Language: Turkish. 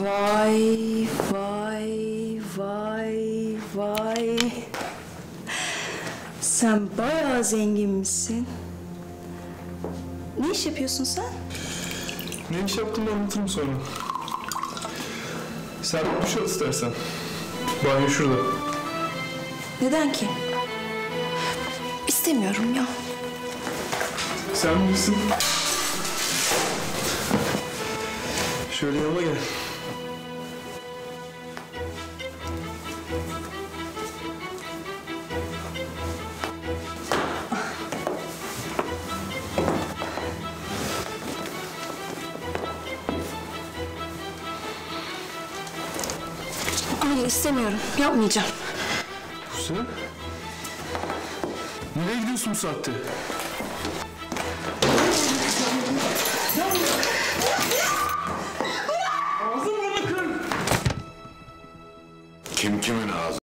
Vay vay vay vay. Sen bayağı zenginmişsin. Ne iş yapıyorsun sen? Ne iş yaptığımı anlatırım sonra. Sen duş al istersen. Banyo şurada. Neden ki? İstemiyorum ya. Sen bilirsin. Şöyle yanıma gel. Hayır istemiyorum. Yapmayacağım. Buse? Nereye gidiyorsun bu saatte? Kim kimin ağzı?